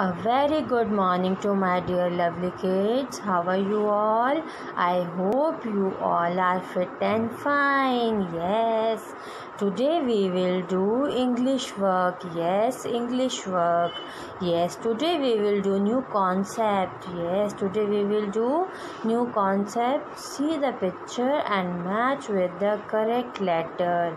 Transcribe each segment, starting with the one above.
A very good morning to my dear lovely kids. How are you all? I hope you all are fit and fine. Yes. Today we will do English work. Yes, English work. Yes, today we will do new concept. Yes, today we will do new concept. See the picture and match with the correct letter.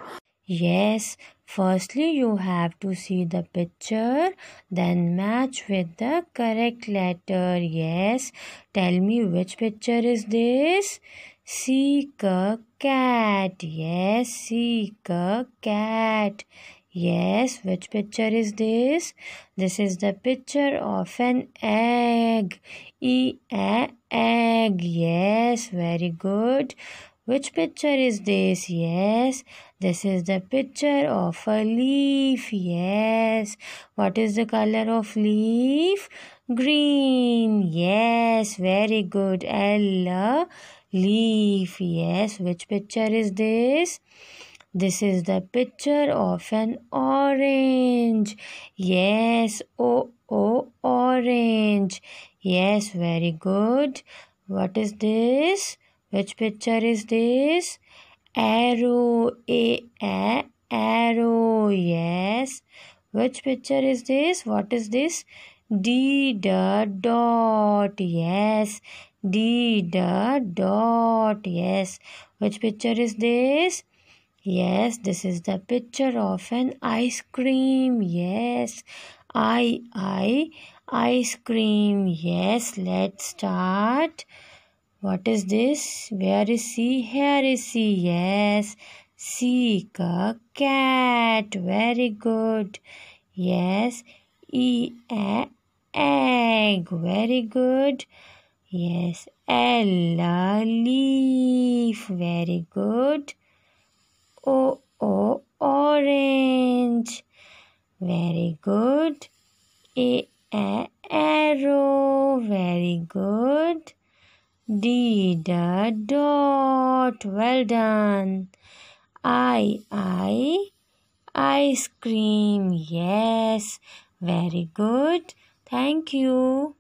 Yes, firstly you have to see the picture, then match with the correct letter. Yes, tell me which picture is this? Seek a cat. Yes, seek a cat. Yes, which picture is this? This is the picture of an egg. E a egg. Yes, very good. Which picture is this? Yes, this is the picture of a leaf. Yes. What is the color of leaf? Green. Yes, very good. L leaf. Yes. Which picture is this? This is the picture of an orange. Yes. O O orange. Yes, very good. What is this? Which picture is this? Arrow. A, a arrow. Yes. Which picture is this? What is this? D the dot. Yes. D the dot. Yes. Which picture is this? Yes, this is the picture of an ice cream. Yes. I, I, ice cream. Yes, let's start. What is this? Where is she? Here is she. Yes. Seek a cat. Very good. Yes. E a egg. Very good. Yes. L a leaf. Very good. O o orange. Very good. A a arrow. Very good. D the dot. Well done. I I ice cream. Yes, very good. Thank you.